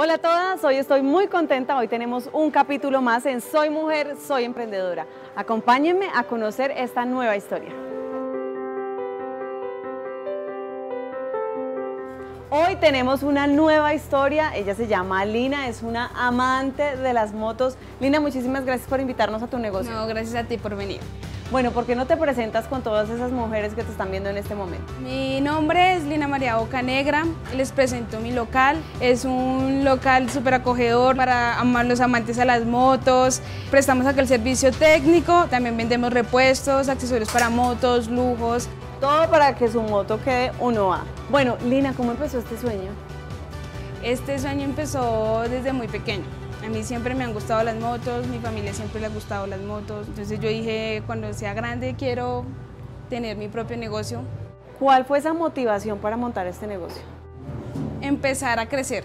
Hola a todas, hoy estoy muy contenta, hoy tenemos un capítulo más en Soy Mujer, Soy Emprendedora. Acompáñenme a conocer esta nueva historia. Hoy tenemos una nueva historia, ella se llama Lina, es una amante de las motos. Lina, muchísimas gracias por invitarnos a tu negocio. No, gracias a ti por venir. Bueno, ¿por qué no te presentas con todas esas mujeres que te están viendo en este momento? Mi nombre es Lina María Bocanegra, les presento mi local. Es un local súper acogedor para amar los amantes a las motos. Prestamos acá el servicio técnico, también vendemos repuestos, accesorios para motos, lujos. Todo para que su moto quede uno a. Bueno, Lina, ¿cómo empezó este sueño? Este sueño empezó desde muy pequeño. A mí siempre me han gustado las motos, mi familia siempre le ha gustado las motos. Entonces yo dije, cuando sea grande quiero tener mi propio negocio. ¿Cuál fue esa motivación para montar este negocio? Empezar a crecer,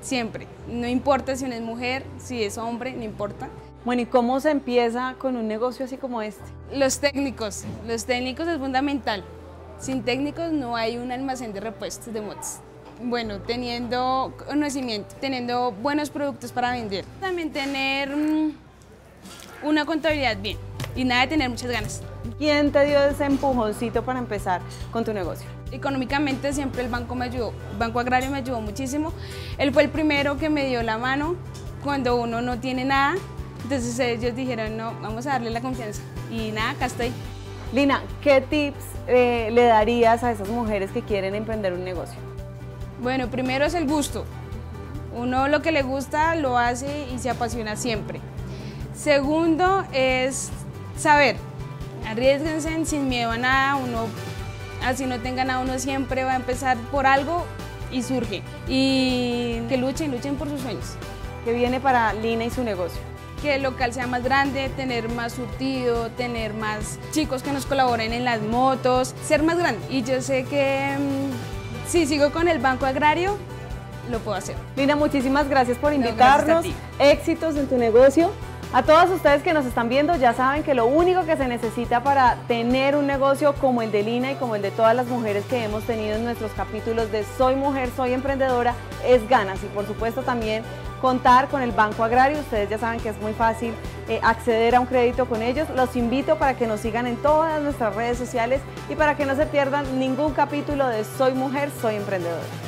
siempre. No importa si uno es mujer, si es hombre, no importa. Bueno, ¿y cómo se empieza con un negocio así como este? Los técnicos, los técnicos es fundamental. Sin técnicos no hay un almacén de repuestos de motos. Bueno, teniendo conocimiento, teniendo buenos productos para vender. También tener mm, una contabilidad bien y nada de tener muchas ganas. ¿Quién te dio ese empujoncito para empezar con tu negocio? Económicamente siempre el banco me ayudó, el Banco Agrario me ayudó muchísimo. Él fue el primero que me dio la mano cuando uno no tiene nada. Entonces ellos dijeron, no, vamos a darle la confianza. Y nada, acá estoy. Lina, ¿qué tips eh, le darías a esas mujeres que quieren emprender un negocio? Bueno, primero es el gusto. Uno lo que le gusta lo hace y se apasiona siempre. Segundo es saber. Arriesguense sin miedo a nada. Uno, así no tenga nada, uno siempre va a empezar por algo y surge. Y que luchen, luchen por sus sueños. ¿Qué viene para Lina y su negocio? que el local sea más grande, tener más surtido, tener más chicos que nos colaboren en las motos, ser más grande. Y yo sé que mm, si sigo con el Banco Agrario, lo puedo hacer. Lina, muchísimas gracias por invitarnos. Éxitos en tu negocio. A todas ustedes que nos están viendo ya saben que lo único que se necesita para tener un negocio como el de Lina y como el de todas las mujeres que hemos tenido en nuestros capítulos de Soy Mujer, Soy Emprendedora es ganas y por supuesto también contar con el Banco Agrario. Ustedes ya saben que es muy fácil eh, acceder a un crédito con ellos. Los invito para que nos sigan en todas nuestras redes sociales y para que no se pierdan ningún capítulo de Soy Mujer, Soy Emprendedora.